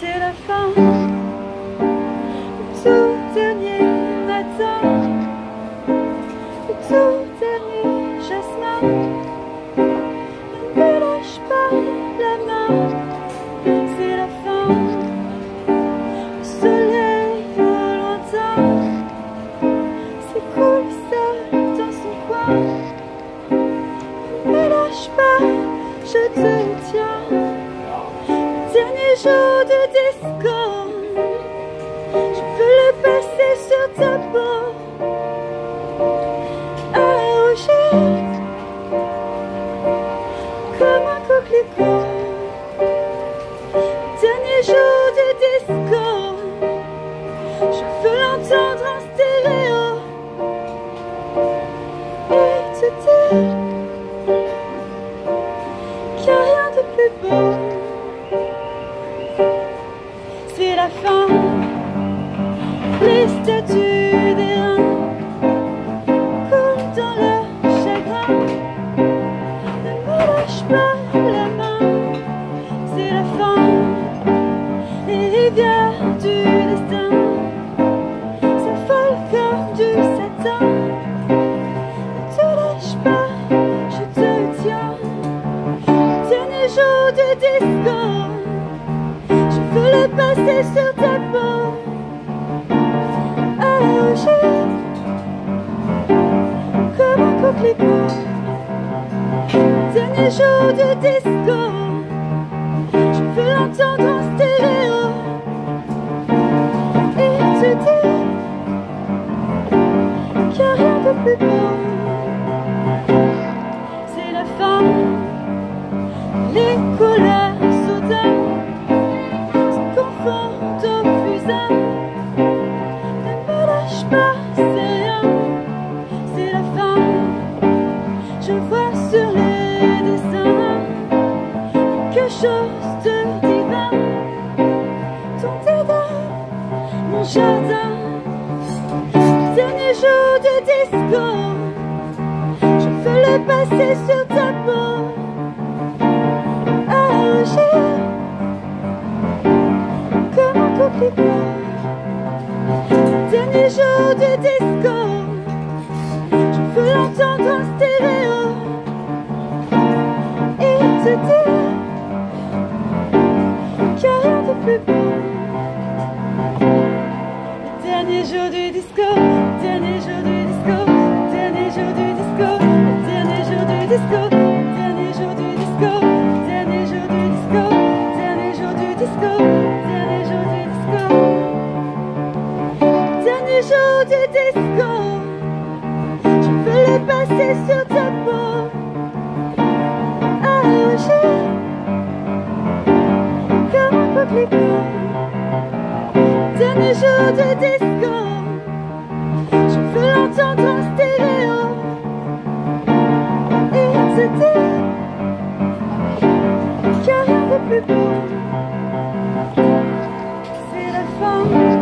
said I found jour de disco Je veux le passer sur ta peau. À rocher Comme un coquelicot. Dernier jour de disco Je veux l'entendre en stéréo. Et te dire Qu'il n'y a rien de plus beau C'est du déun, court dans le chagrin, ne me lâche pas la main, c'est la fin des rivières du destin, c'est folco du satin. Ne te lâche pas, je te tiens, tiens les jours de destin, je veux le passer sur ta paix comme un coquelicot. Dernier jour de disco, je veux l'entendre en stéréo et te dire qu'il n'y a rien de plus beau. Je vois sur les dessins quelque chose de divin. Ton dédain, mon jardin, dernier jour de disco, je veux le passer sur ta peau. À rocher, comme un coquelicot, dernier jour de disco, je veux l'entendre plus beau. Dernier jour du disco, dernier jour du disco, dernier jour du disco, dernier jour du disco, dernier jour du disco, dernier jour du disco, dernier jour du disco, dernier jour du disco, dernier jour du disco. Je le passer sur ta peau. Dernier jour de disco, je veux l'entendre en stéréo. Et te dire qu'il n'y rien de plus beau. C'est la fin.